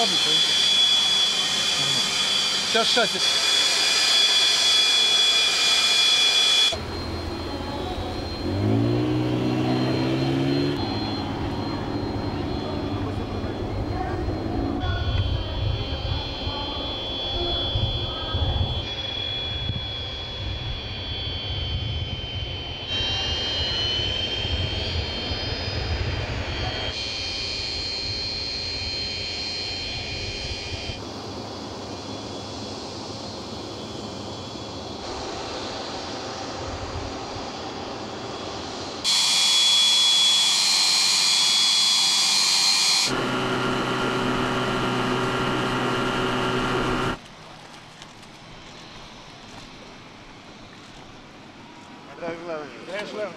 воды пойдет. Сейчас шасси. Deus. Drive, Leandro. Tá Drive, Leandro.